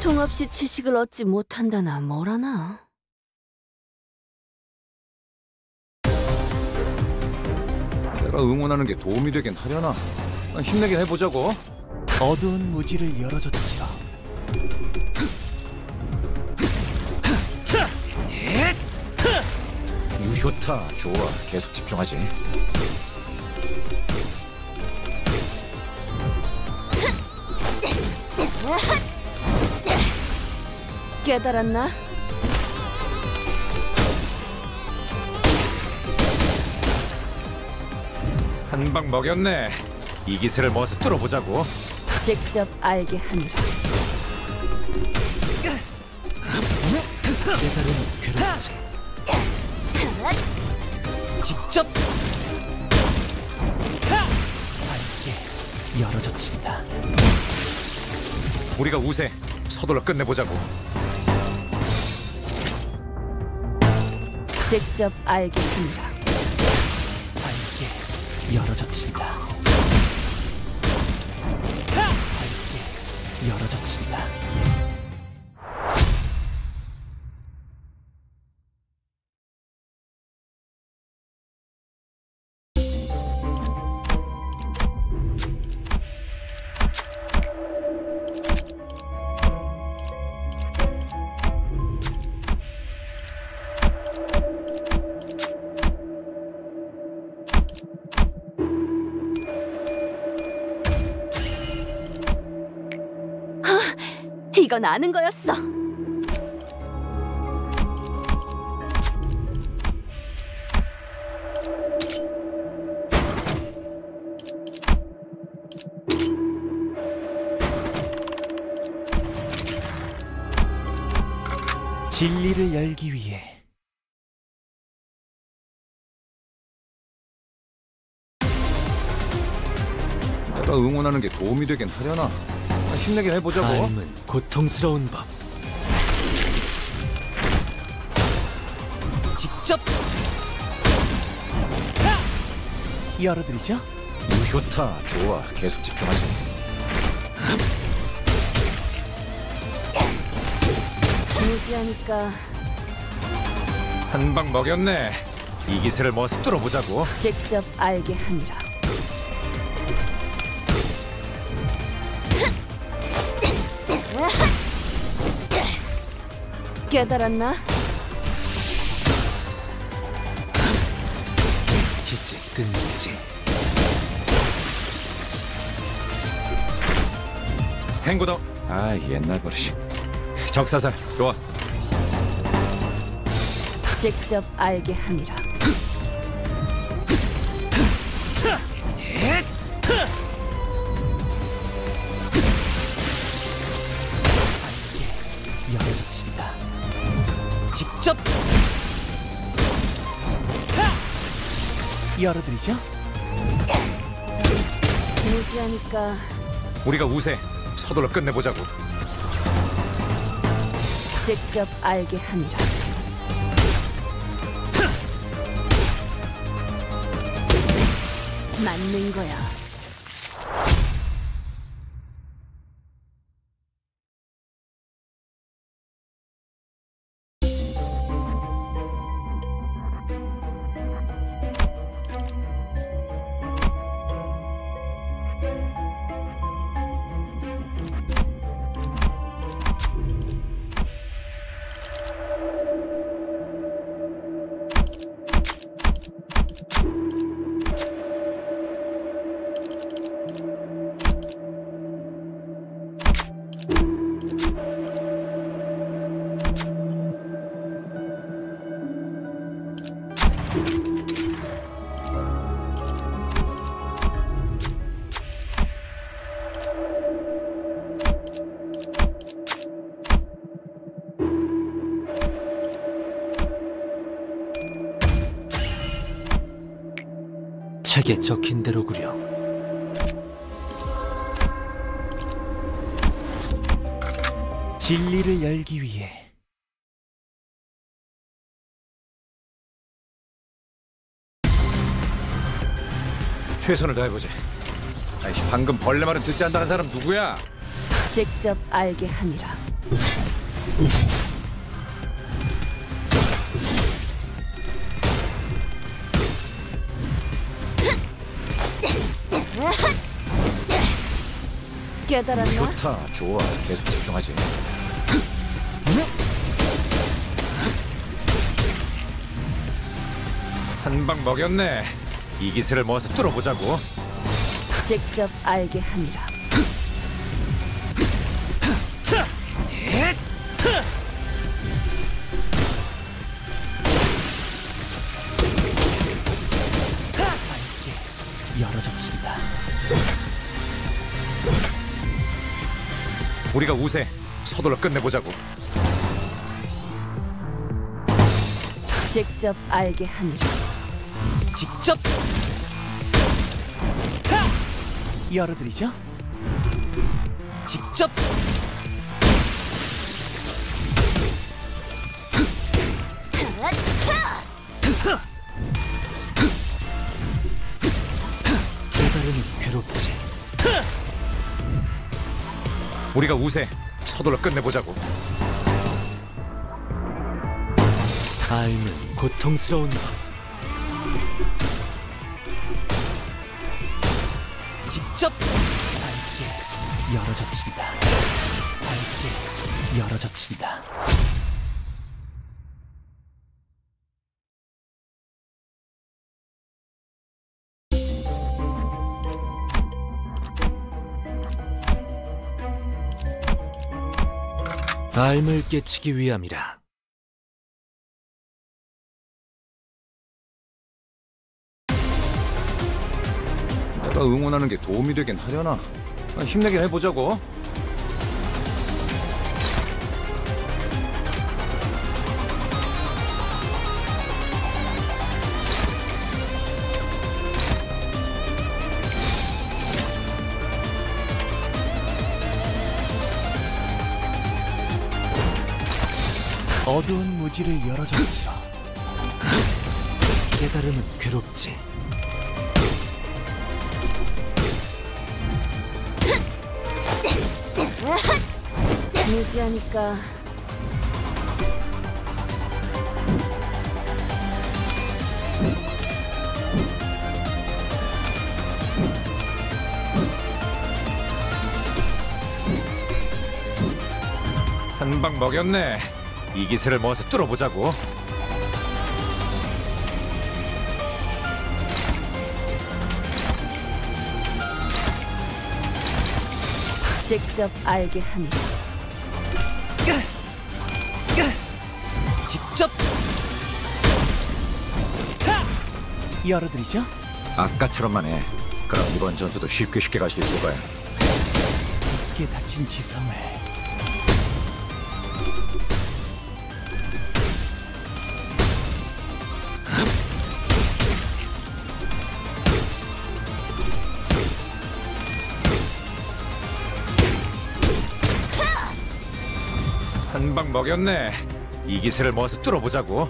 고통 없이 지식을 얻지 못한다나 뭐라나. 내가 응원하는 게 도움이 되긴 하려나? 아, 힘내긴 해보자고. 어두운 무지를 열어줬지요. 유효타 좋아. 계속 집중하지. 깨달았나? 한 방 먹였네. 이 기세를 모아서 뚫어보자고. 직접 알게 하느라. 깨달은 괴롭지. 직접 밝게 열어젖힌다. 우리가 우세. 서둘러 끝내보자고. 직접 하느라. 밝게 열어젖힌다. 밝게 열어젖힌다. 건 아는 거였어. 진리를 열기 위해 내가 응원하는 게 도움이 되긴 하려나? 아, 힘내긴 해보자고. 삶은 고통스러운 법. 직접 열어드리죠. 유효타 좋아. 계속 집중하지. 무지하니까 한 방 먹였네. 이 기세를 모아서 뚫어보자고. 직접 알게 하느라. 깨달았나? 이제 끝내지. 행구더. 아 옛날 버릇이. 적사살 좋아. 직접 알게 하느라. 열어드리죠. 무지하니까 우리가 우세. 서둘러 끝내보자고. 직접 알게 하느라. 맞는 거야. 책에 적힌 대로구려. 진리를 열기 위해 최선을 다해보지. 아이씨, 방금 벌레 말은 듣지 않는다는 사람 누구야? 직접 알게 하니라. 깨달았나? 좋다, 좋아. 계속 집중하지. 한 방 먹였네. 이 기세를 모아서 뚫어보자고. 직접 알게 함이라. 우리가 우세. 서둘러 끝내보자고. 직접 알게 함이라. 직접 하! 열어드리죠. 직접 우리가 우세. 서둘러 끝내보자고. 알면 고통스러운 것. 직접 밝게 열어젖힌다. 밝게 열어젖힌다. 알을 깨치기 위함이라. 내가 응원하는 게 도움이 되긴 하려나? 아, 힘내게 해보자고. 무지를 열어젖히라. 깨달음은 괴롭지. 무지하니까 한 방 먹였네. 이 기세를 모아서 뚫어보자고. 직접 알게 함이라. 직접 하! 열어드리죠. 아까처럼만 해. 그럼 이번 전투도 쉽게 쉽게 갈 수 있을 거야. 깊게 닫힌 지성을 먹였네. 이 기세를 모아서 뚫어보자고.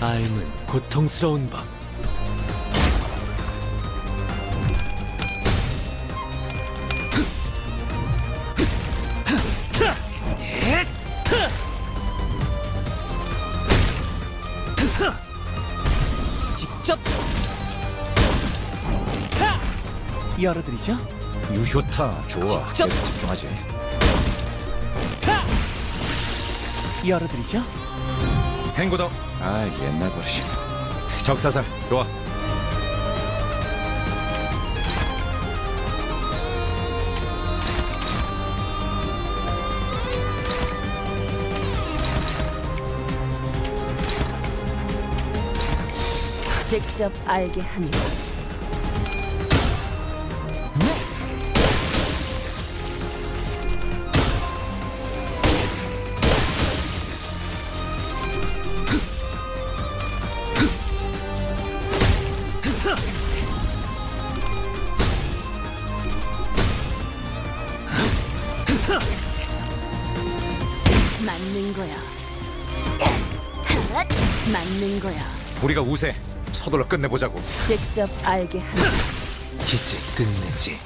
알면 고통스러운 법. 열어드리죠. 유효타 좋아. 직접. 계속 집중하지. 하! 열어드리죠. 탱고더. 아 옛날 버릇이. 적사살 좋아. 직접 알게 함이 서둘러 끝내보자고. 직접 알게 하는 이제 끝내지.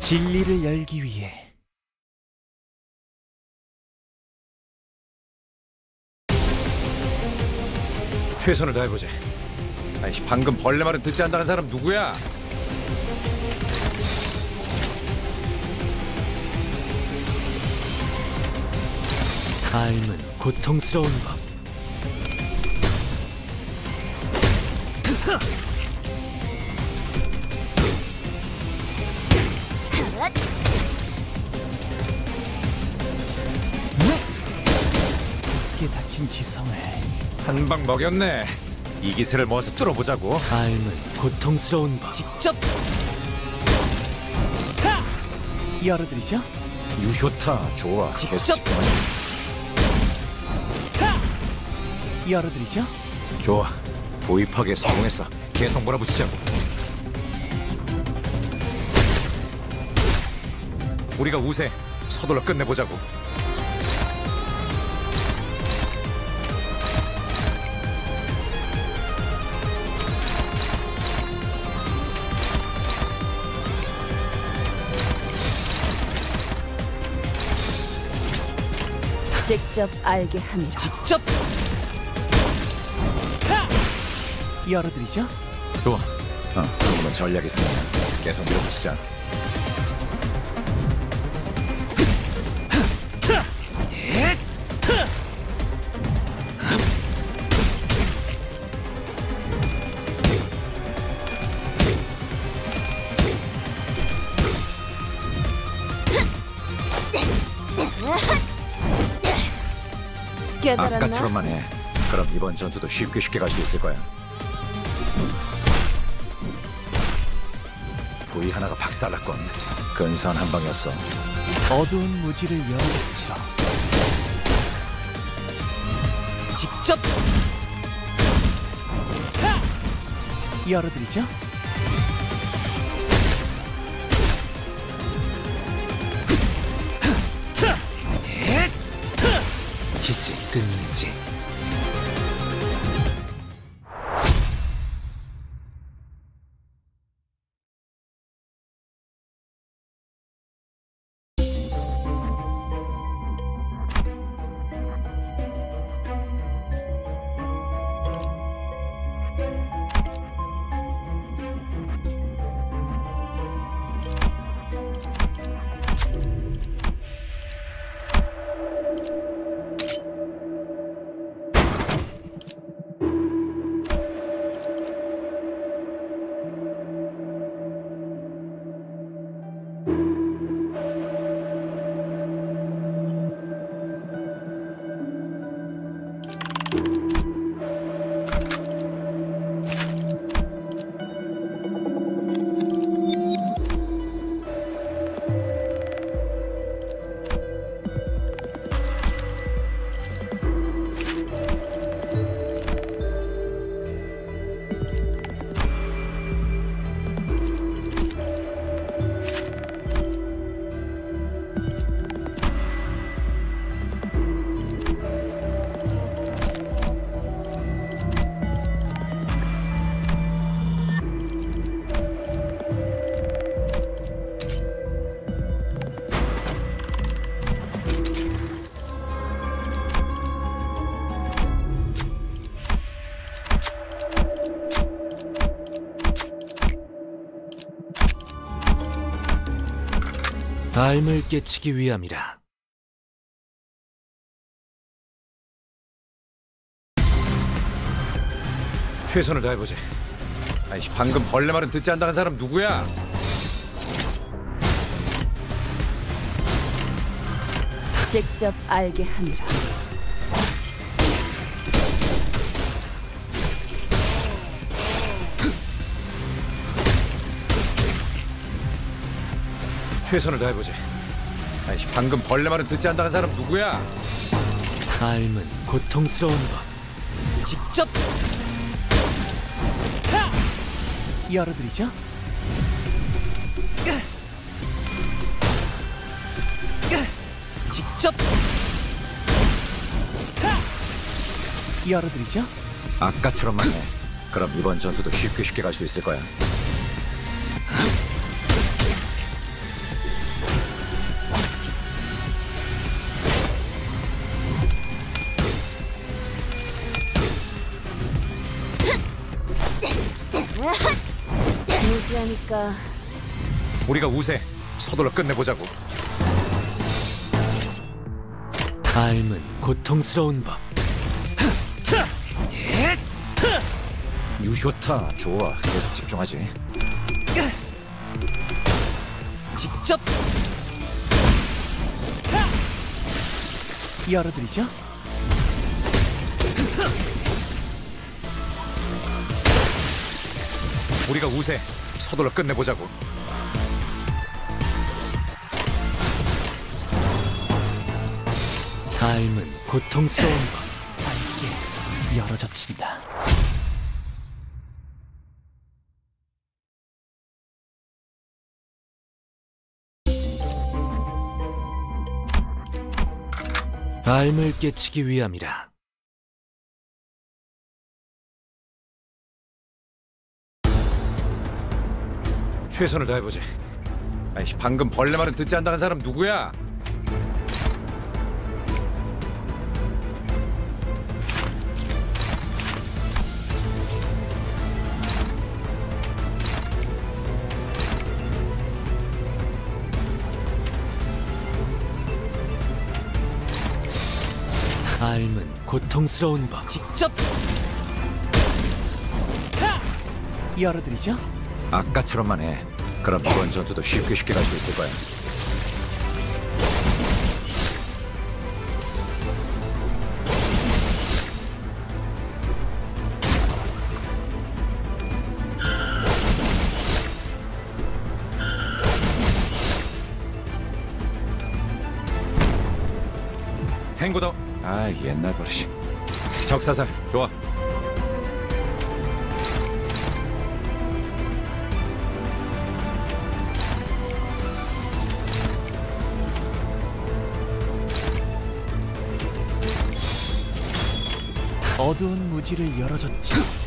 진리를 열기 위해 최선을 다해보자. 아이 방금 벌레 말은 듣지 않는다는 사람 누구야? 삶은 고통스러운 법. 깊게 다친 지성을 한 방 먹였네. 이 기세를 모아서 뚫어보자고. 삶은 고통스러운 법. 직접 하! 열어드리죠. 유효타 좋아. 직접! 하! 열어드리죠. 좋아. 보입하게 성공했어. 계속 몰아붙이자고. 우리가 우세. 서둘러 끝내보자고. 직접 알게 함이라. 직접 하! 열어드리죠. 좋아. 어, 그러면 전략 있으면 계속 밀어붙이자. 깨달았나? 아까처럼만 해. 그럼 이번 전투도 쉽게 쉽게 갈 수 있을 거야. 부위 하나가 박살났건 근사한 한 방이었어. 어두운 무지를 열어치러 직접 하! 열어드리죠. 삶을 깨치기 위함이라. 최선을 다해보자. 아이 방금 벌레 말은 듣지 않는다는 사람 누구야? 직접 알게 함이라. 최선을 다해보자. 아이 방금 벌레 말은 듣지 않는다는 사람 누구야? 삶은 고통스러운 법. 직접 열어드리죠. 직접 열어드리죠. 아까처럼 만 해. 그럼 이번 전투도 쉽게 쉽게 갈 수 있을 거야. 우리가 우세. 서둘러 끝내보자고. 삶은 고통스러운 법. 유효타 좋아. 계속 집중하지. 직접 열어드리죠. 우리가 우세. 서둘러 끝내보자고. 삶은 고통스러운 법. 함께 열어젖힌다. 삶을 깨치기 위함이라. 최선을 다해보지. 아이씨, 방금 벌레 말은 듣지 않다는 사람 누구야? 고통스러운 법. 직접 열어드리죠. 아까처럼만 해. 그럼 이번 전투도 쉽게 쉽게 갈 수 있을 거야. 아 옛날 버릇이. 적사살 좋아. 어두운 무지를 열어줬지.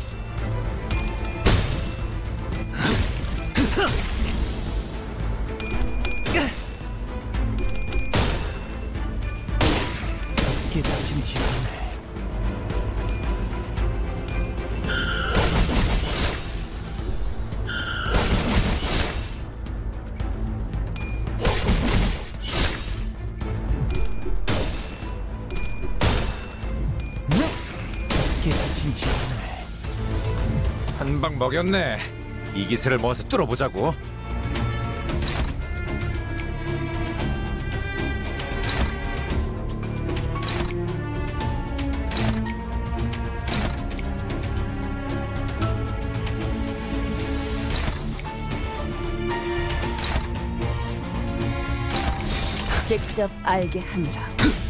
먹였네. 이 기세를 모아서 뚫어보자고. 직접 알게 하느라.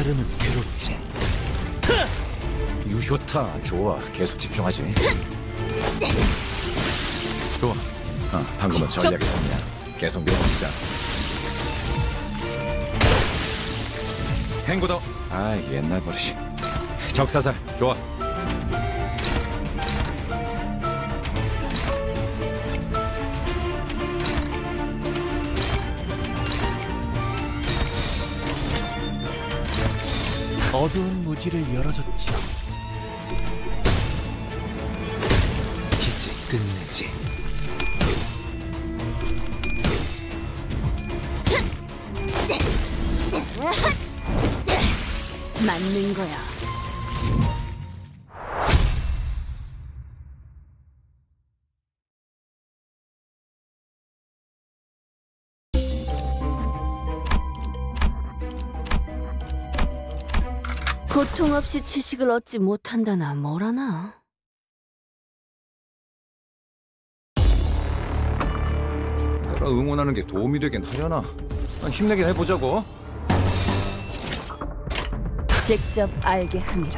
깨달음은 괴롭지. 유효타 좋아. 계속 집중하지. 좋아. 어, 방금은 직접- 전략이 있었냐. 계속 밀어붙이자. 탱고더. 아 옛날 버릇이. 적사살 좋아. 어두운 무지를 열어줬지. 이제 끝내지. 맞는 거야. 없이 지식을 얻지 못한다나 뭐라나. 내가 응원하는 게 도움이 되긴 하려나? 아, 힘내긴 해보자고. 직접 알게 함이라.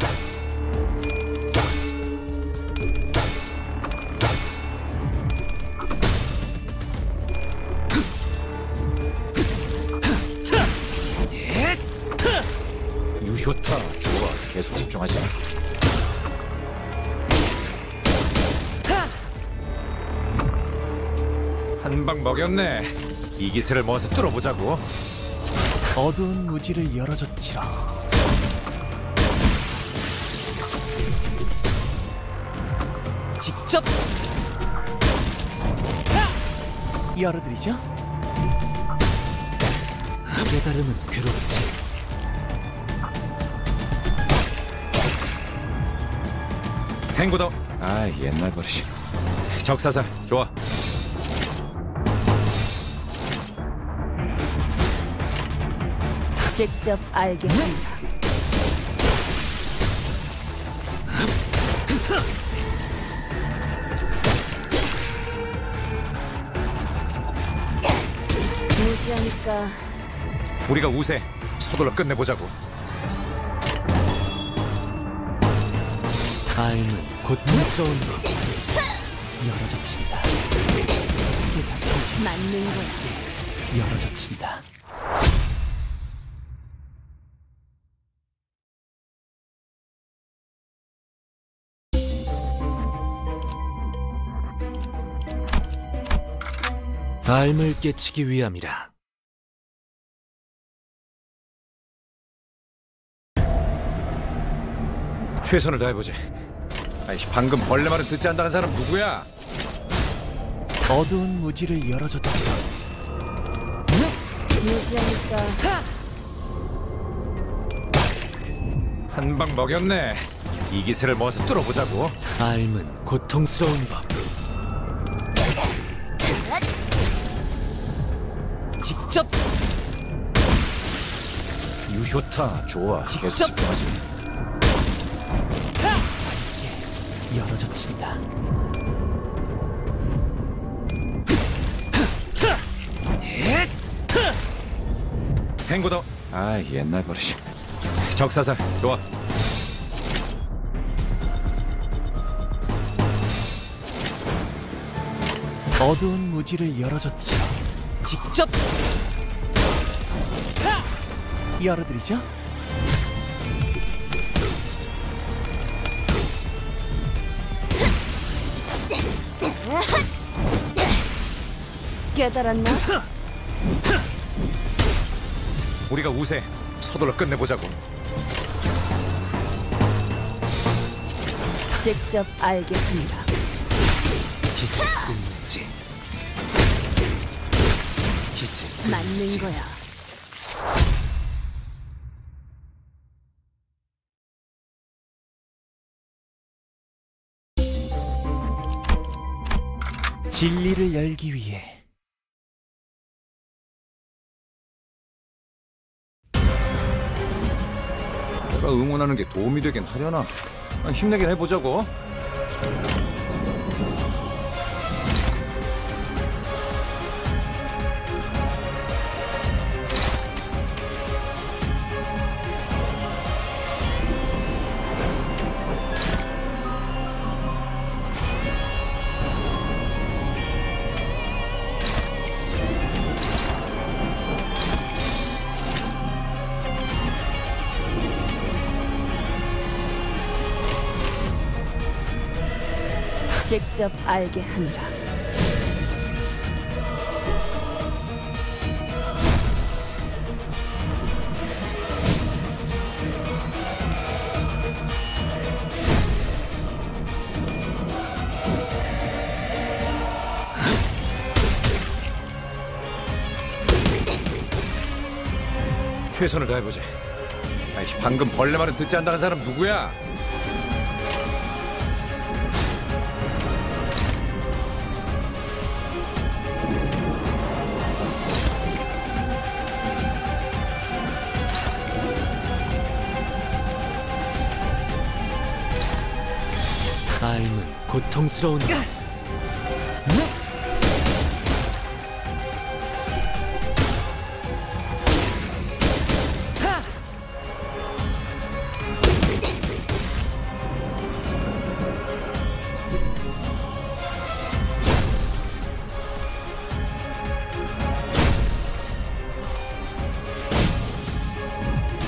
유효타 집중하자. 한 방 먹였네. 이 기세를 모아서 뚫어보자고. 어두운 무지를 열어줬지라. 직접 열어드리죠. 깨달음은 괴롭지. 탱고더. 아 옛날 버릇이. 적사살 좋아. 직접 알게 함이라. 무지하니까 우리가 우세. 서둘러 끝내보자고. 삶은 고통스러운 법. 열어젖힌다. 깨닫힌 짓 맞는 거야. 열어젖힌다. 삶을 깨치기 위함이라. 최선을 다해보지. 아이 방금 벌레 말은 듣지 않는다는 사람 누구야? 어두운 무지를 열어줬지. 무지하니까 한 방 먹였네. 이 기세를 모아서 뚫어보자고. 삶은 고통스러운 법. 직접 유효타 좋아. 계속 직접! 집중하지. 열어젖힌다. 탱고더. 아 옛날 버릇이. 적사살 좋아. 어두운 무지를 열어줬지. 직접 열어드리죠. 깨달았나? 우리가 우세. 서둘러 끝내보자고. 직접. 이제 끝내지. 이제 맞는. 거야. 진리를 열기 위해 내가 응원하는 게 도움이 되긴 하려나? 아, 힘내긴 해보자고. 직접 알게 함이라. 최선을 다해보지. 아이 방금 벌레 말은 듣지 않는다는 사람 누구야? 고통스러운 네?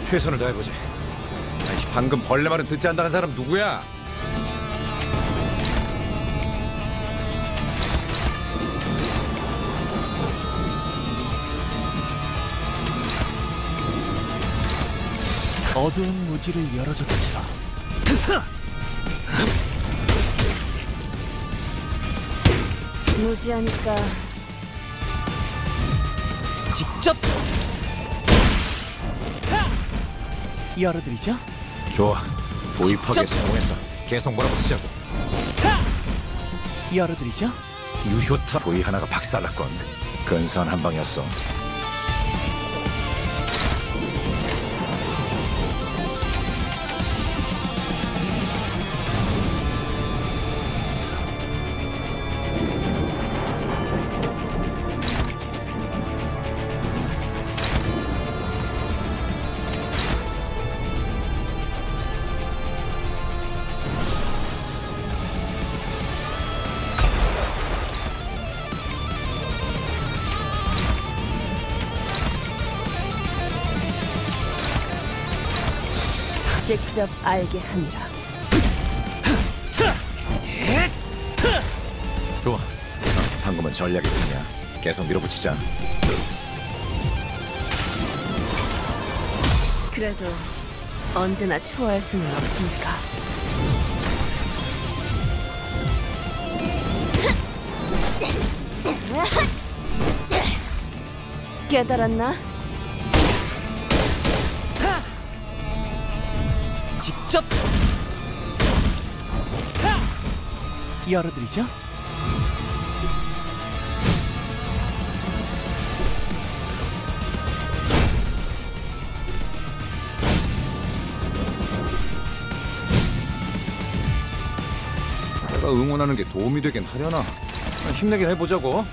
최선을 다해보지 방금 벌레 말은 듣지 않다는 사람 누구야? 어두운 무지를 열어줬지요. 무지하니까 직접 열어드리죠. 좋아. 도입하게 직접! 성공했어. 계속 몰아붙이자고. 열어드리죠. 유효타 도이 하나가 박살났건 근사한 한 방이었어. 직접 알게 함이라. 좋아. 어, 방금은 전략이 있냐? 계속 밀어붙이자. 그래도 언제나 추월할 수는 없으니까. 깨달았나? 열어드리죠. 내가 응원하는 게 도움이 되긴 하려나? 힘내긴 해보자고.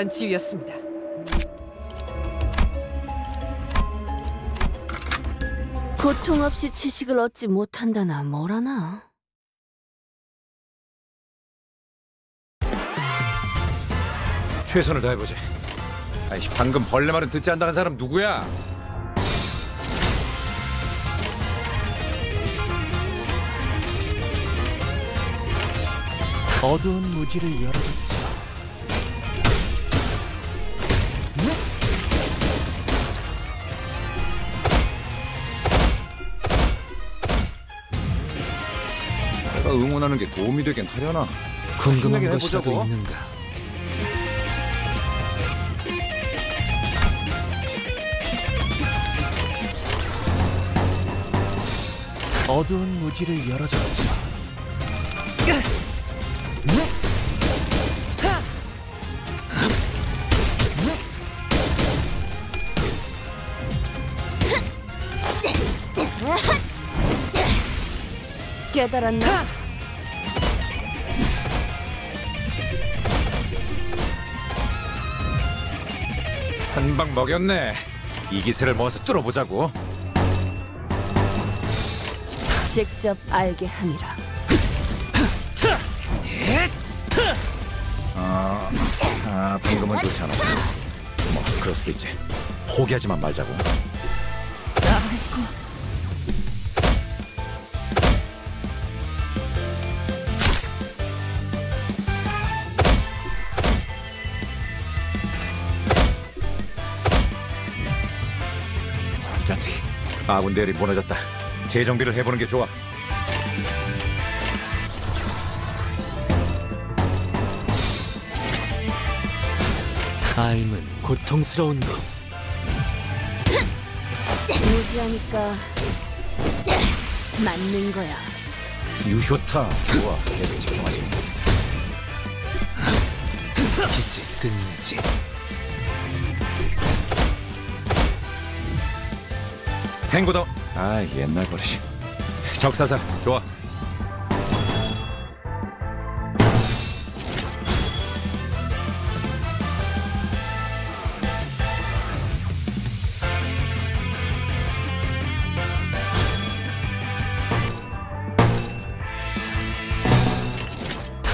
탁월한 지휘였습니다. 고통 없이 지식을 얻지 못한다나 뭐라나. 최선을 다해보지. 아이씨, 방금 벌레 말은 듣지 않다는 사람 누구야? 어두운 무지를 열어 내가 응원하는 게 도움이 되긴 하려나? 궁금한 것이라도 해보자고. 있는가? 어두운 무지를 열어줬지. 깨달았나? 한 방 먹였네. 이 기세를 모아서 뚫어보자고. 직접 알게 함이라. 아, 방금은 좋지 않았어. 뭐, 그럴 수도 있지. 포기하지만 말자고. 아군 대열이 무너졌다. 재정비를 해보는 게 좋아. 삶은 고통스러운 법. 무지하니까 맞는 거야. 유효타 좋아. 계속 집중하지. 이제 끝내지. 탱고더. 아 옛날 버릇이. 적사사 좋아.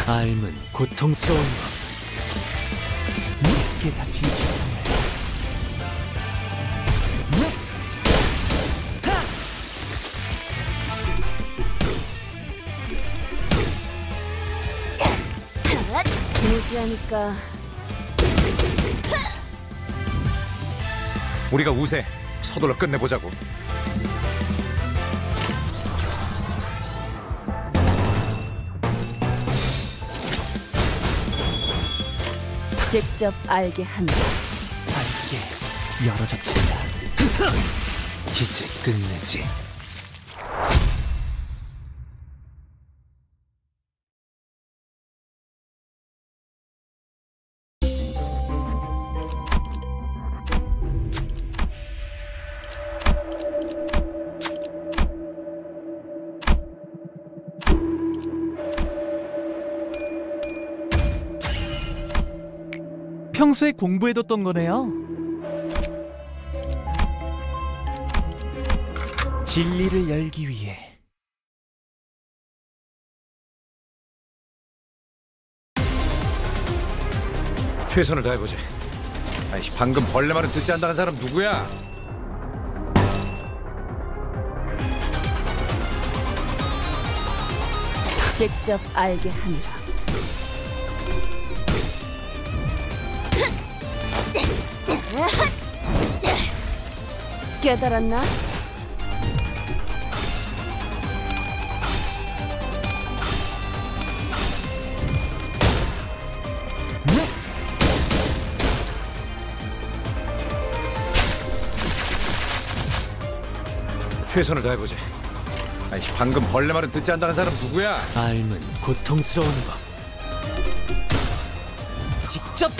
삶은 고통스러운 법. 늦게 다친 무지하니까 우리가 우세. 서둘러 끝내보자고. 직접 알게 함이라. 밝게 열어젖힌다. 이제 끝내지. 평소에 공부해뒀던 거네요. 진리를 열기 위해 최선을 다해보지. 아이 방금 벌레 말은 듣지 않다는 사람 누구야? 직접 알게 함이라. 깨달았나? 최선을 다해보지. 아이 방금 벌레 말은 듣지 않다는 사람 누구야? 삶은 고통스러운 법. 직접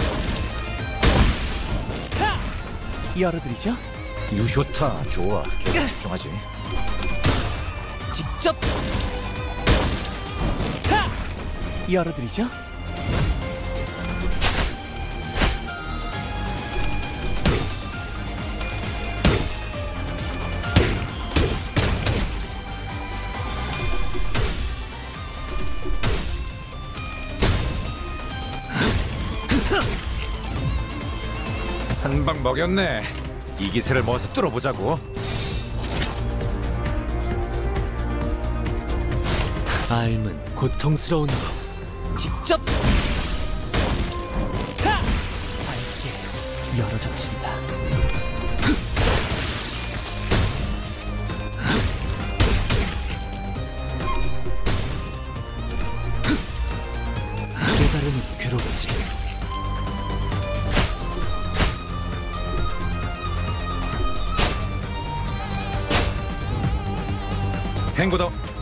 열어드리죠. 유효타 좋아. 계속 집중하지. 직접 열어드리죠. 먹였네. 이 기세를 모아서 뚫어보자고. 삶은 고통스러운 법. 직접 밝게 열어젖힌다.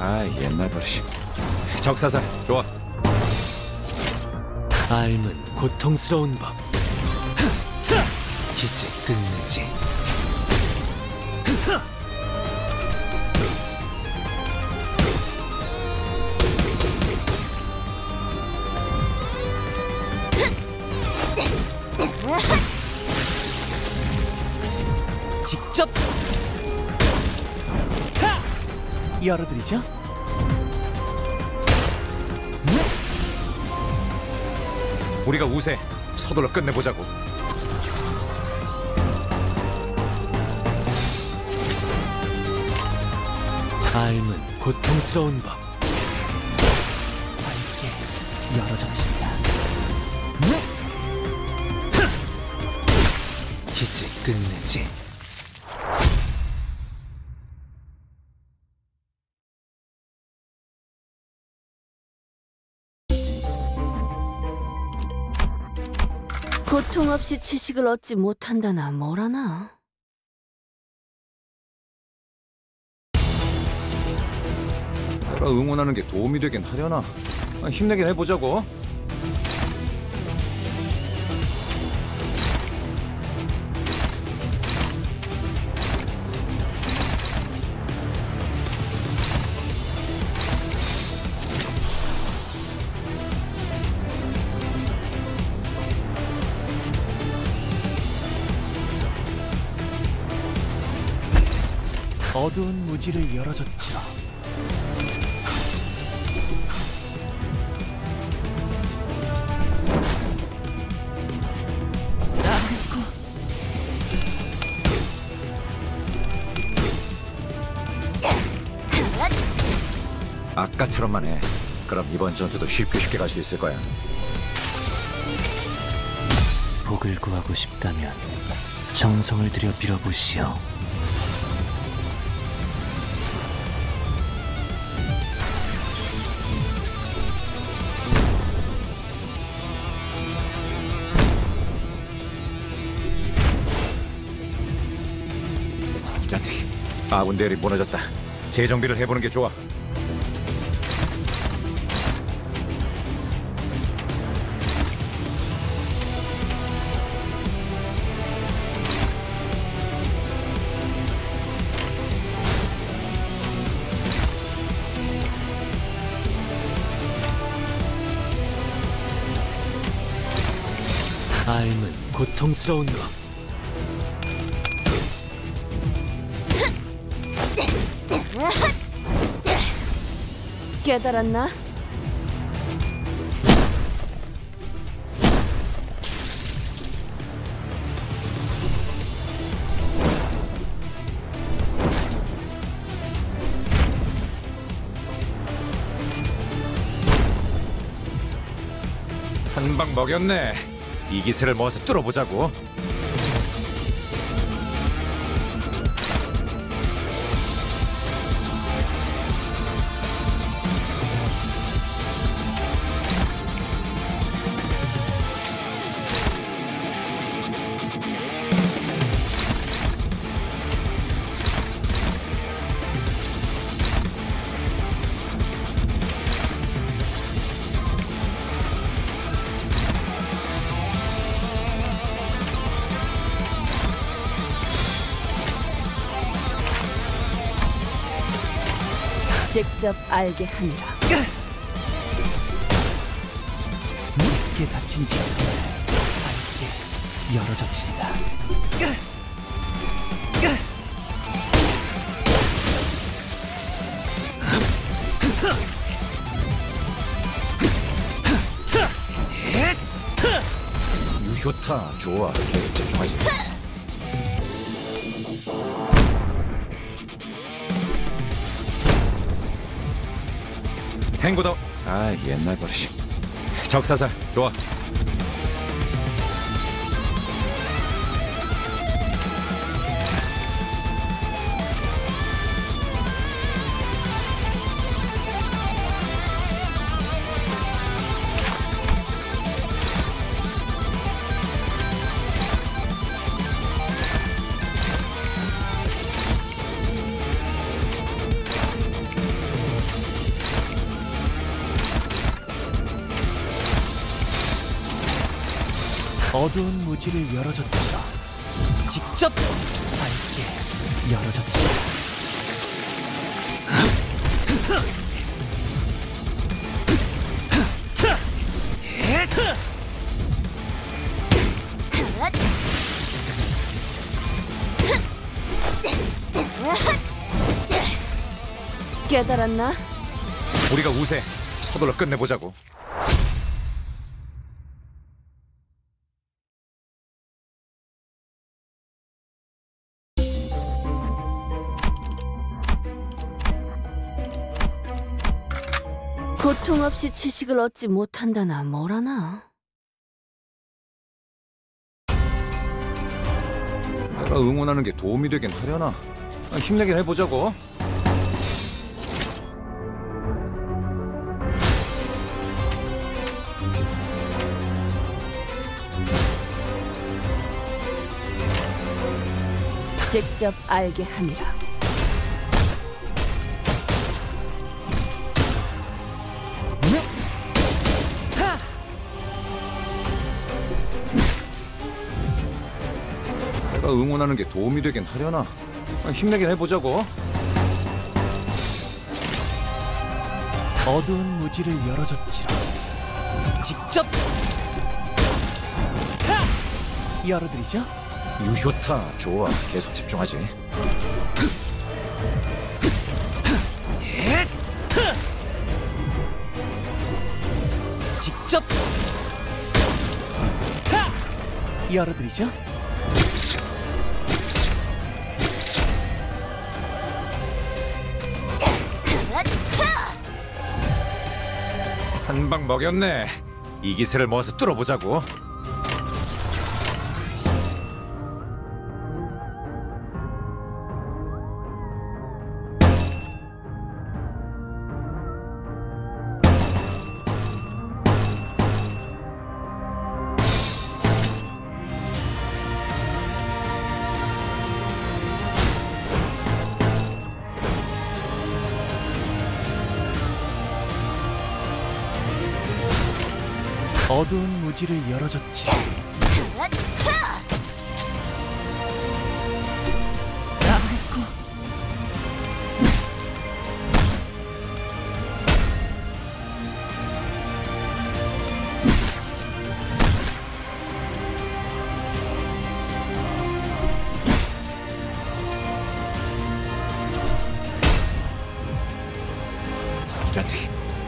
아 옛날 버릇이. 적사살 좋아. 알면 고통스러운 법 이제 끝내지 열어드리죠. 우리가 우세. 서둘러 끝내보자고. 알면 고통스러운 법 밝게 열어젖힌 없이 지식을 얻지 못한다나 뭐라나. 내가 응원하는 게 도움이 되긴 하려나. 아, 힘내긴 해보자고. 무지를 열어줬죠. 아까처럼만 해. 그럼 이번 전투도 쉽게 쉽게 갈 수 있을 거야. 복을 구하고 싶다면 정성을 들여 빌어보시오 아군 대열이 무너졌다. 재정비를 해보는 게 좋아. 알면 고통스러운 법 깨달았나? 한 방 먹였네. 이 기세를 모아서 뚫어보자고. 직접 알게 하느라. 깊게 닫힌 지성을 밝게 열어젖힌다. 유효타 좋아. 계속 집중하지. 탱고더. 아 옛날 버릇이. 적사살 좋아. 어두운 무지를 열어줬지요. 직접 밝게 열어줬습니다. 깨달았나? 우리가 우세. 서둘러 끝내보자고. 없이 지식을 얻지 못한다나 뭐라나. 내가 응원하는 게 도움이 되긴 하려나. 아, 힘내긴 해보자고. 직접 알게 함이라. 내가 응원하는 게 도움이 되긴 하려나. 아, 힘내긴 해보자고. 어두운 무지를 열어줬지요. 직접 하! 열어드리죠. 유효타 좋아. 계속 집중하지. 직접 하! 열어드리죠. 방 먹였네. 이 기세를 모아서 뚫어보자고. 어두운 무지를. 이런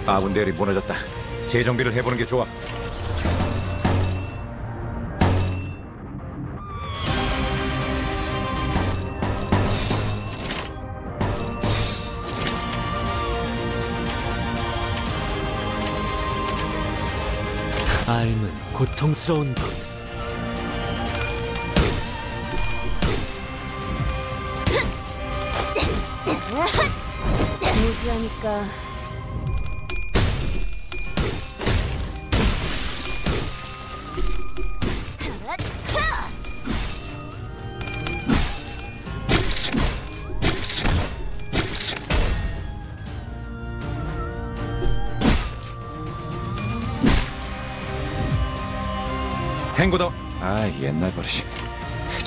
아군 대열이 무너졌다. 재정비를 해보는 게 좋아. 고통스러운 법.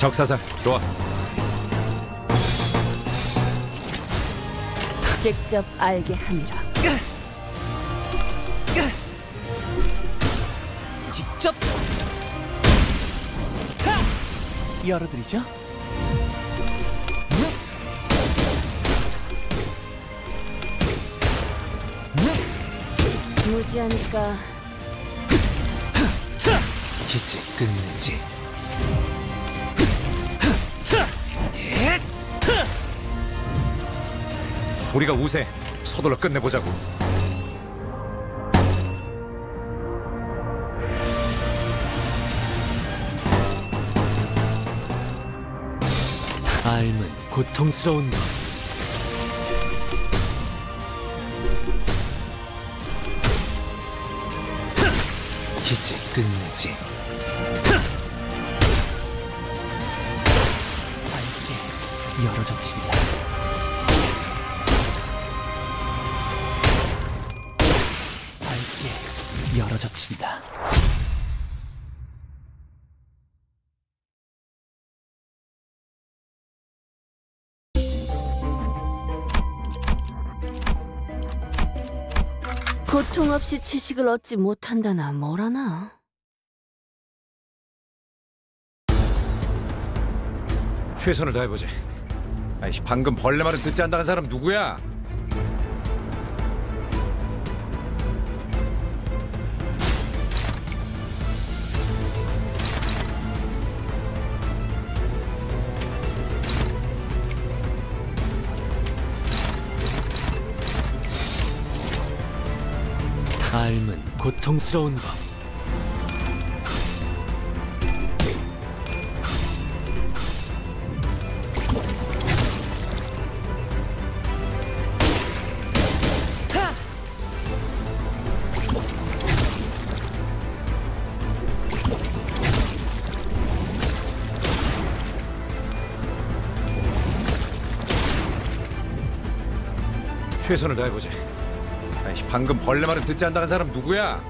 적사살 좋아. 직접 알게 함이라. 직접 하! 열어드리죠. 무지하니까 이제 끝내지. 우리가 우세. 서둘러 끝내보자고. 알면 고통스러운 법. 이제 끝내지. 밝게 열어줬습니다. 「 열어젖힌다. 고통 없이 지식을 얻지 못한다나 뭐라나. 최선을 다해보지. 아이씨 방금 벌레 말을 듣지 않다는 사람 누구야? 고통스러운 것 최선을 다해보지. 방금 벌레 말은 듣지 않다는 사람 누구야?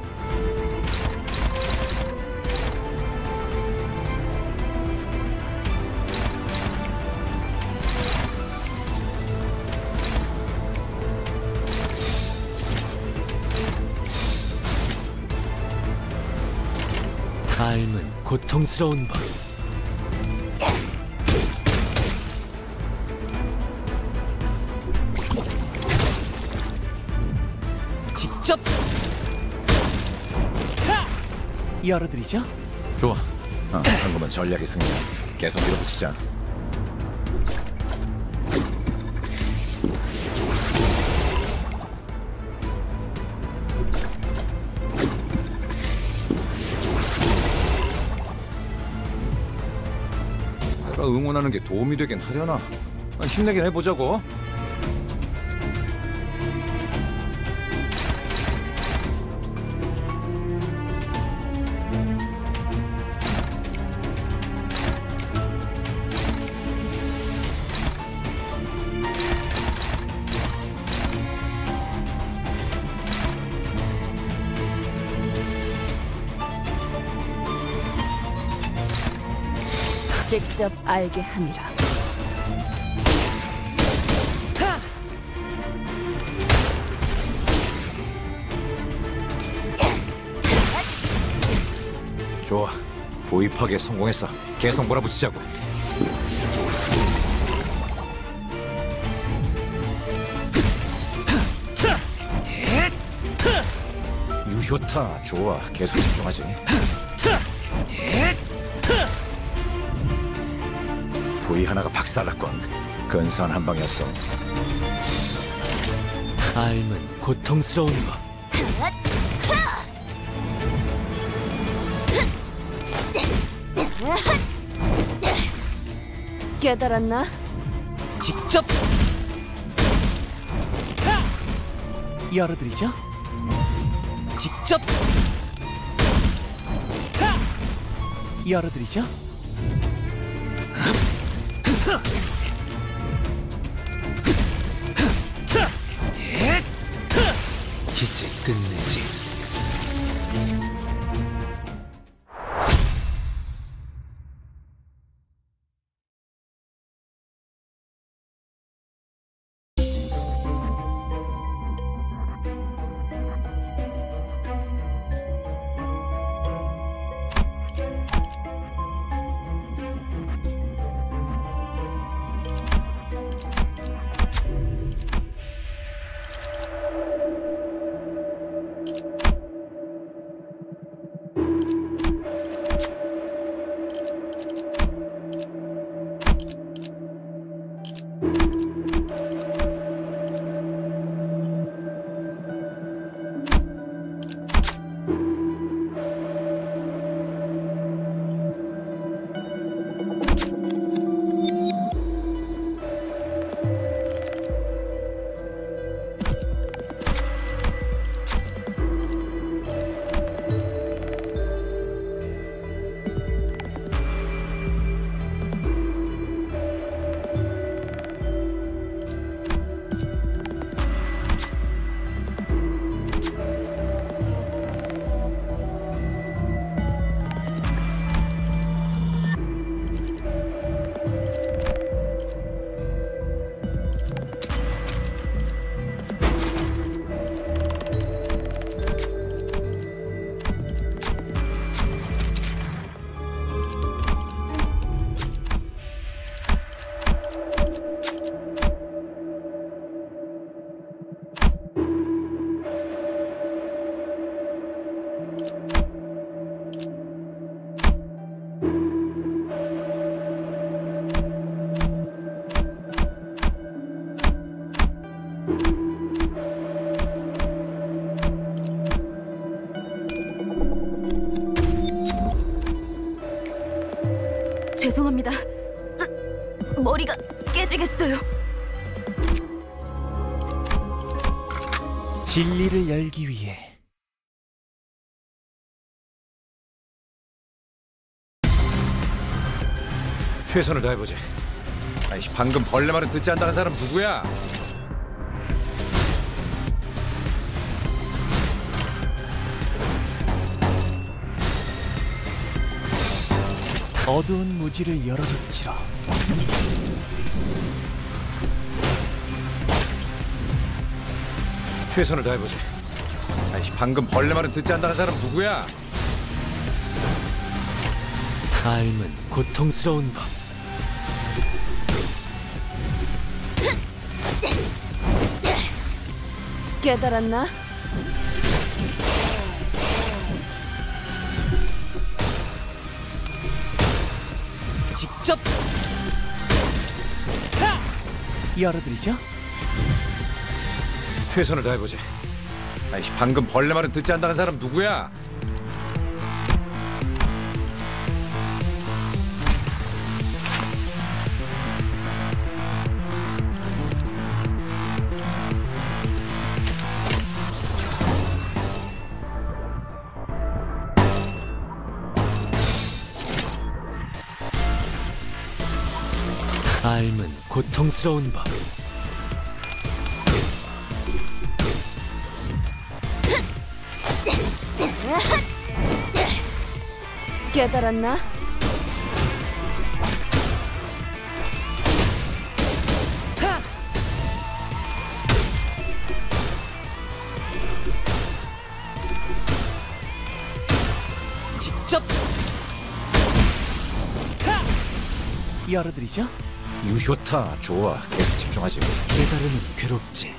고통스러운 법 직접 하! 열어드리죠? 좋아. 어, 방금은 전략이 승리야. 계속 밀어붙이자. 응원하는 게 도움이 되긴 하려나? 아, 힘내긴 해보자고. 직접 알게 함이라. 좋아. 보입하게 성공했어. 계속 몰아붙이자고. 유효타 좋아. 계속 집중하지. 부위 하나가 박살났건 근사한 한 방이었어. 삶은 고통스러운 것 깨달았나? 직접 하! 열어드리죠? 직접 하! 열어드리죠? 이 죄송합니다. 으, 머리가 깨지겠어요. 진리를 열기 위해 최선을 다해보지. 아이 방금 벌레 말은 듣지 않다는 사람 누구야? 어두운 무지를 열어줬지라. 최선을 다해보지. 아이 방금 벌레 말은 듣지 않다는 사람 누구야? 삶은 고통스러운 법. 깨달았나? 열어드리죠. 최선을 다해보지. 아이 방금 벌레 말은 듣지 않다는 사람 누구야? 고통스러운 법. 깨달았나? 직접 하! 열어드리죠. 유효타 좋아. 계속 집중하지. 깨달음은 괴롭지.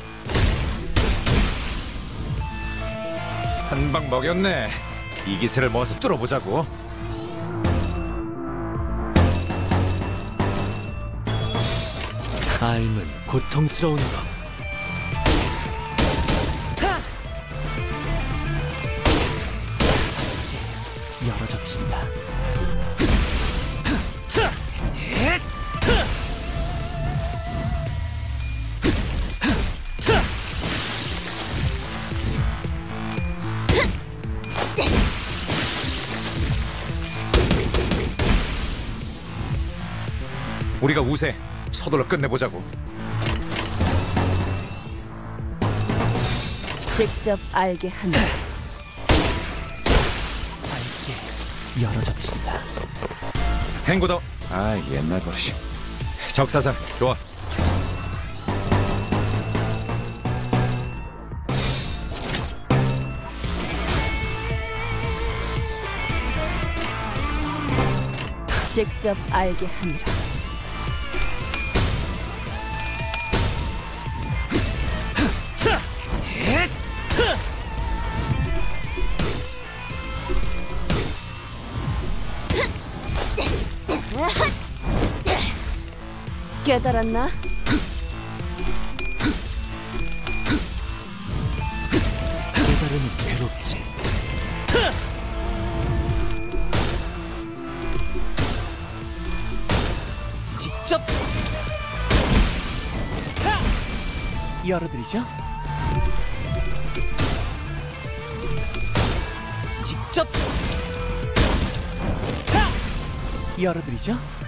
한 방 먹였네. 이 기세를 모아서 뚫어보자고. 삶은 고통스러운 법. 서둘러 끝내보자고. 직접 알게 한다. 밝게 열어젖힌다. 탱고더. 아 옛날 버릇이. 적사살 좋아. 직접 알게 하니라. 깨달았나? 깨달음은 괴롭지. 직접 하! 열어드리죠. 직접 하! 열어드리죠.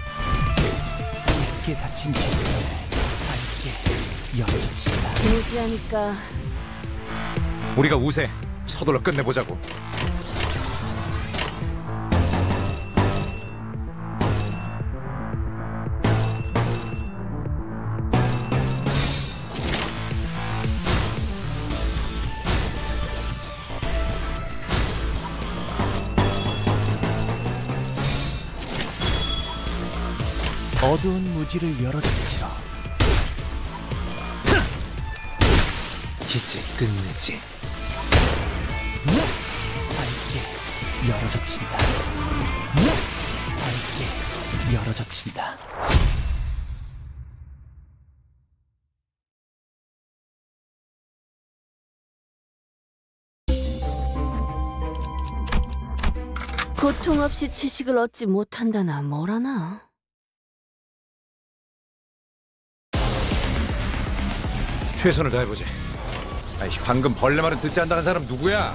깊게 닫힌 지승을 밝게 열어줍시다. 무지하니까 우리가 우세. 서둘러 끝내보자고. 어두운 무지를 열어젖히라. 이제 끝내지. 밝게 열어젖힌다. 밝게 열어젖힌다. 고통 없이 지식을 얻지 못한다나 뭐라나. 최선을 다해보지. 아이, 방금 벌레 말은 듣지 않다는 사람 누구야?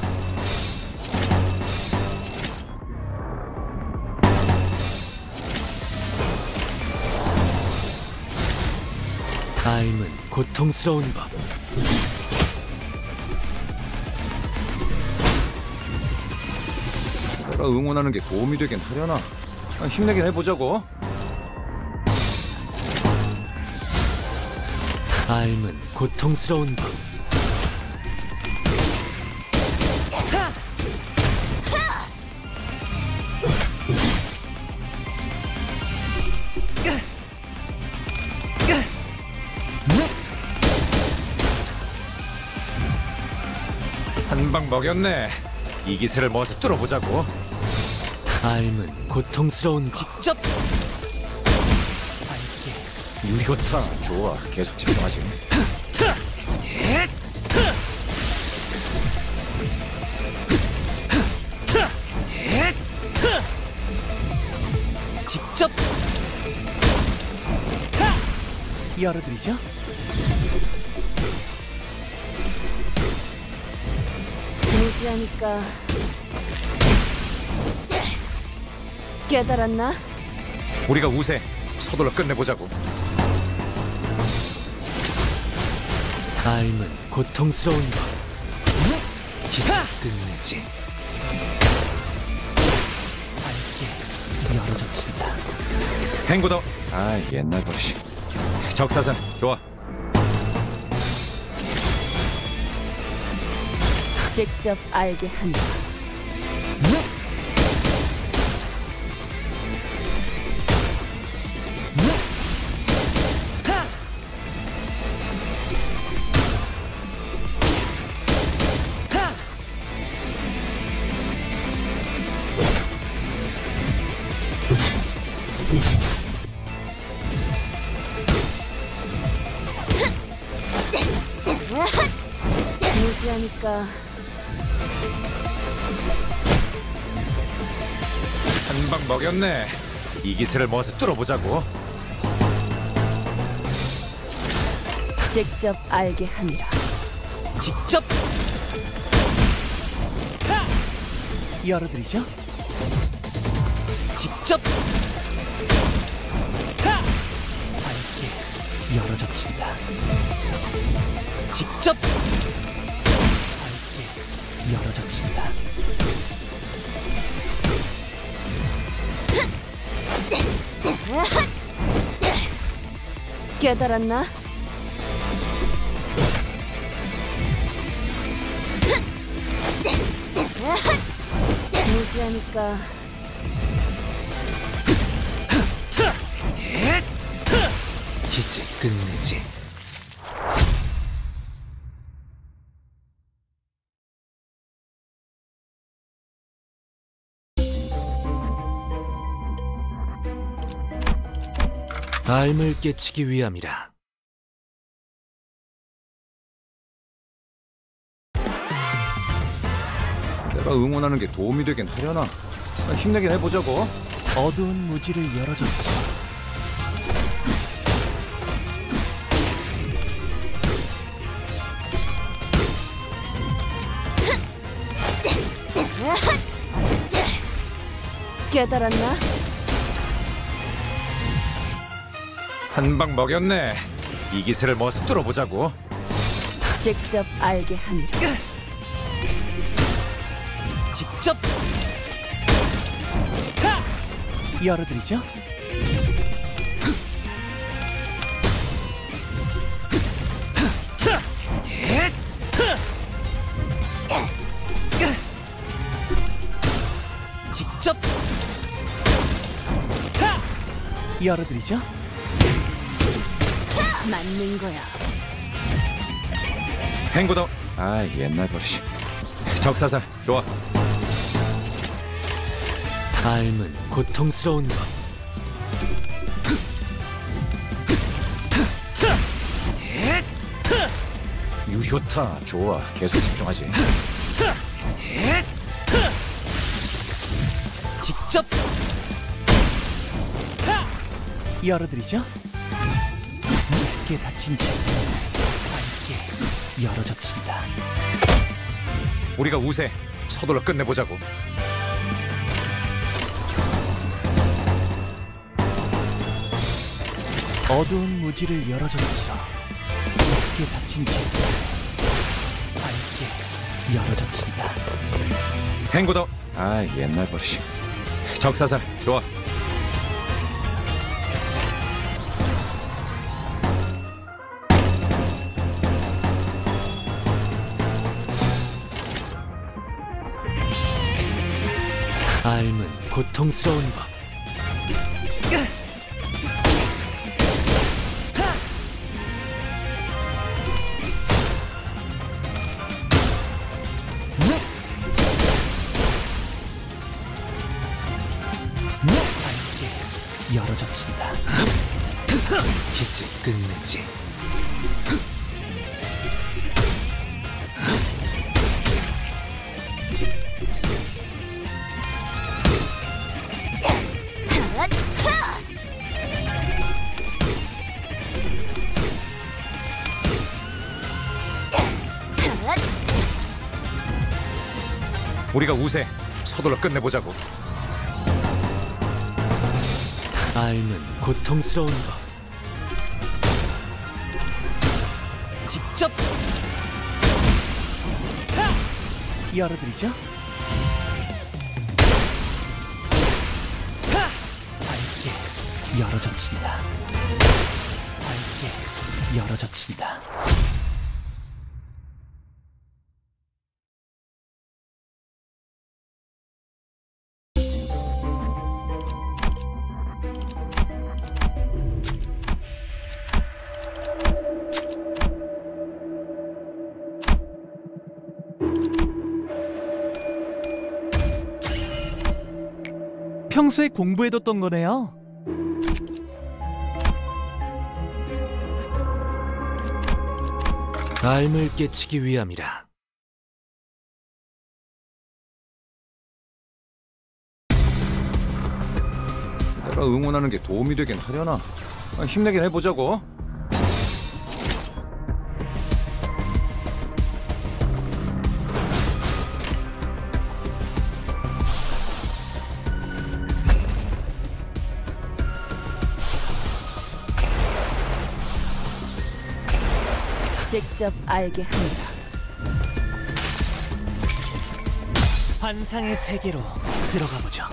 삶은 고통스러운 법. 내가 응원하는 게 도움이 되긴 하려나? 아, 힘내긴 해보자고. 삶은 고통스러운 법. 한 방 먹였네. 이 기세를 모아서 뚫어보자고. 삶은 고통스러운 법. 직접 유효타 좋아. 계속 집중하지. 직접 하! 열어드리죠. 무지하니까 깨달았나? 우리가 우세. 서둘러 끝내보자고. 삶은 고통스러운 법. 기적 끝내지. 밝게 열어젖힌다. 탱고더. 아 옛날 버릇이. 적사상 좋아. 직접 알게 한다. 먹였네. 이 기세를 모아서 뚫어보자고. 직접 알게 함이라. 직접 하! 열어드리죠. 직접 하! 밝게 열어젖힌다. 직접 밝게 열어젖힌다. 깨달았나? 무지하 삶을 깨치기 위함이라. 내가 응원하는 게 도움이 되긴 하려나? 아, 힘내긴 해보자고. 어두운 무지를 열어젖히러 깨달았나? 한 방 먹였네. 이 기세를 모아서 뚫어보자고. 직접 알게 함이라. 직접 하! 열어드리죠. 직접 하! 열어드리죠. 맞는 거야. 탱고더. 아 옛날 버릇이. 적사상 좋아. 삶은 고통스러운 법. 유효타 좋아. 계속 집중하지. 직접 하! 열어드리죠. 깊게 닫힌 지세 밝게 열어젖힌다. 우리가 우세. 서둘러 끝내보자고. 어두운 무지를 열어젖히라. 어떻게 닫힌 짓을 밝게 열어젖힌다. 탱고더. 아 옛날 버릇이. 적사살. 좋아. 삶은 고통스러운 법. 열어젖힌다. 이제 끝내지. 서둘러 끝내보자고. 삶은 고통스러운 법. 직접 열어드리죠. 밝게 열어젖힌다. 밝게 열어젖힌다. 평소에 공부해뒀던 거네요. 삶을 깨치기 위함이라. 내가 응원하는 게 도움이 되긴 하려나. 아, 힘내긴 해보자고. 직접 알게 한다. 환상의 세계로 들어가 보죠.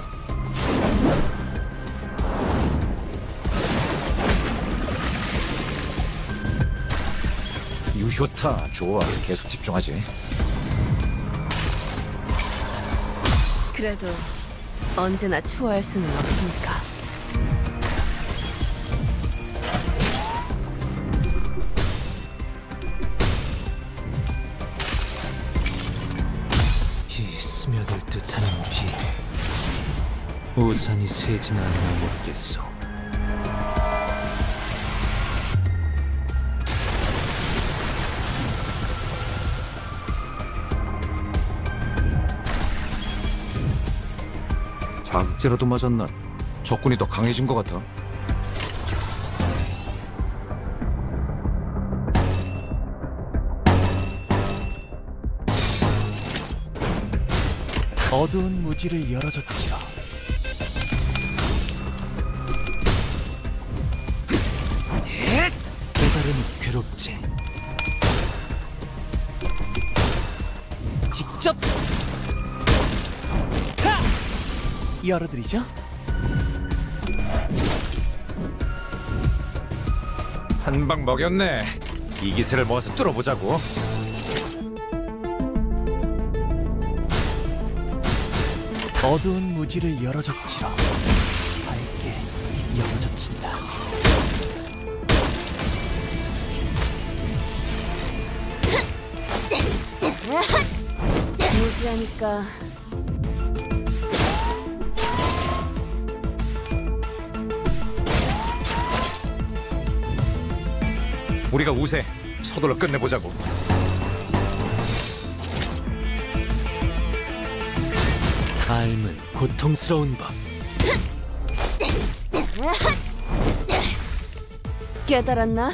유효타. 좋아. 계속 집중하지. 그래도 언제나 추월할 수는 없으니까. 듯하는 비. 우산이 새진 않나 모르겠소. 자극제라도 맞았나? 적군이 더 강해진 것 같아. 어두운 무지를 열어젖히라. 깨달은 괴롭지. 직접 하! 열어드리죠. 한 방 먹였네. 이 기세를 모아서 뚫어보자고. 어두운 무지를 열어젖히라. 밝게 열어젖힌다. 무지하니까 우리가 우세. 서둘러 끝내보자고. 삶은 고통스러운 법. 깨달았나?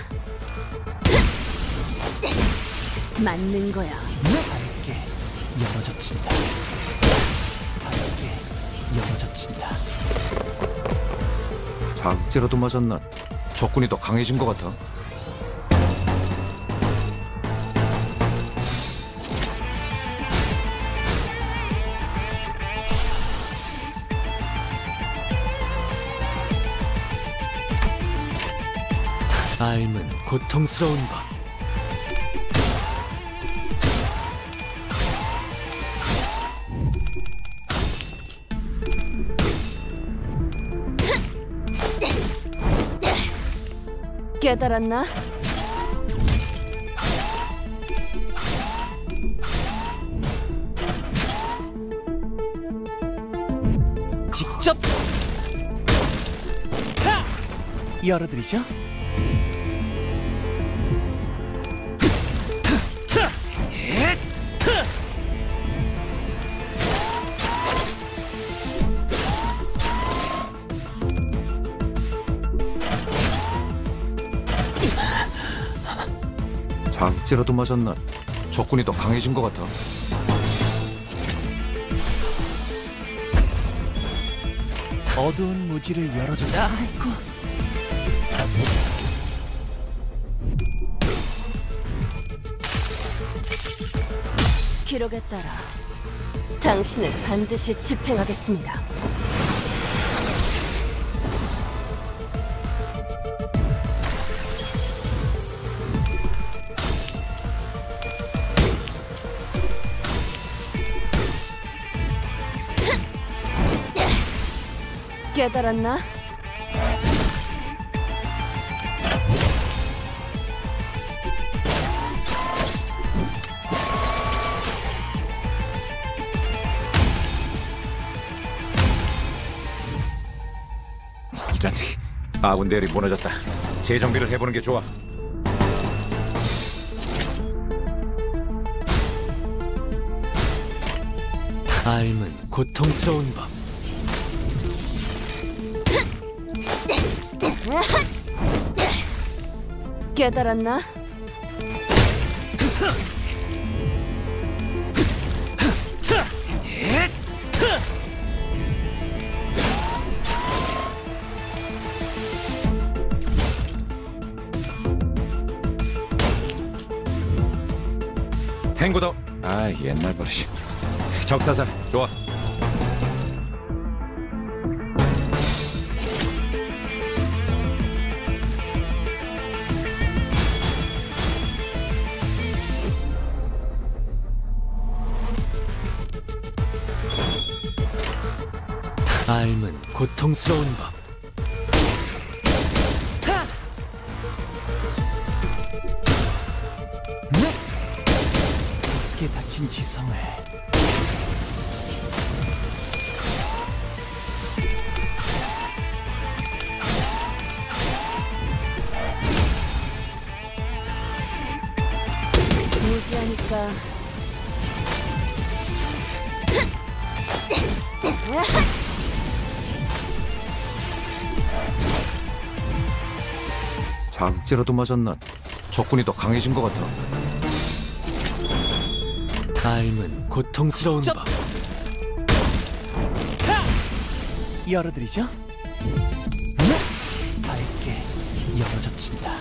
맞는 거야. 밝게 열어젖힌다. 밝게 열어젖힌다. 자극제라도 맞았나? 적군이 더 강해진 것 같아. 삶은 고통스러운 법. 깨달았나? 직접 하! 열어드리죠. 자극제라도 맞았나? 적군이 더 강해진 것 같아. 어두운 무지를 열어준다. 아이고. 기록에 따라 당신을 반드시 집행하겠습니다. 깨달았나? 이런 아군 대열이 무너졌다. 재정비를 해보는 게 좋아. 삶은 고통스러운 법. 깨달았나? 탱고더. 아 옛날 버릇이. 적사살 좋아. 삶은 고통스러운 법. 깊게 다친 지성을 자극제라도 맞았나? 적군이 더 강해진 것 같아. 삶은 고통스러운 저- 법. 열어드리죠. 밝게 열어젖힌다.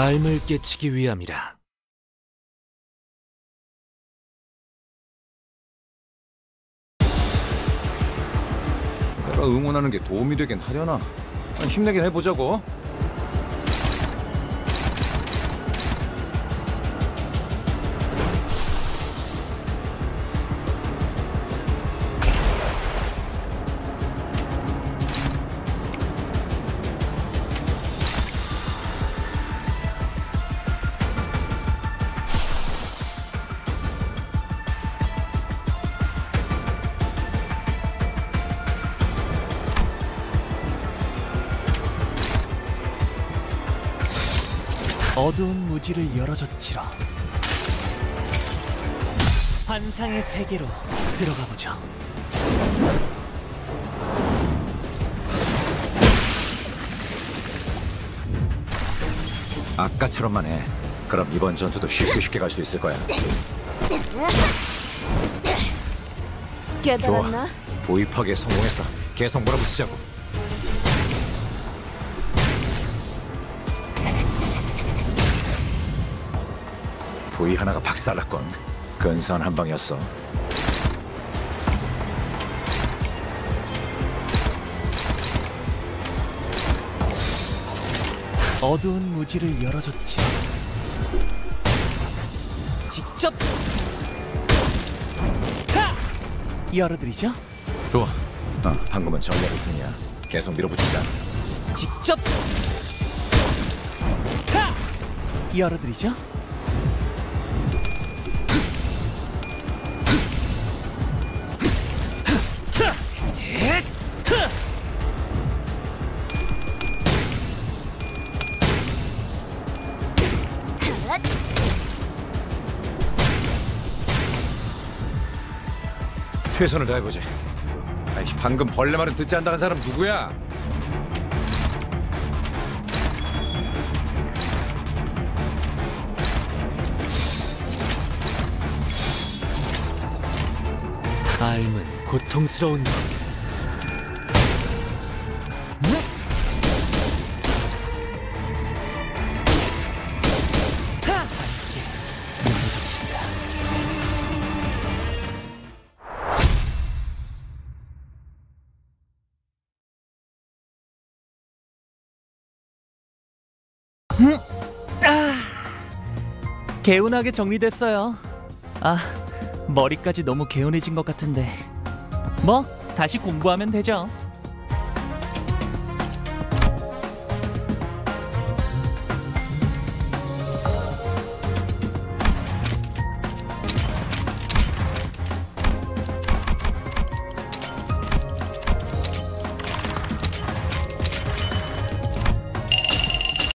삶을 깨치기 위함이라. 내가 응원하는 게 도움이 되긴 하려나? 힘내긴 해보자고. 무지를 열어줬지라. 환상의 세계로 들어가 보죠. 아까처럼만 해. 그럼 이번 전투도 쉽게 쉽게 갈 수 있을 거야. 깨달았나? 보입하게 성공했어. 계속 몰아붙이자고. 부위 하나가 박살났건 근사한 한 방이었어. 어두운 무지를 열어줬지. 직접 하! 열어드리죠. 좋아. 어, 방금은 전략의 승이야. 계속 밀어붙이자. 직접 하! 열어드리죠. 최선을 다해보지. 아이, 방금 벌레 말은 듣지 않다는 사람 누구야? 삶은 고통스러운 법. 개운하게 정리됐어요. 아, 머리까지 너무 개운해진 것 같은데. 뭐, 다시 공부하면 되죠.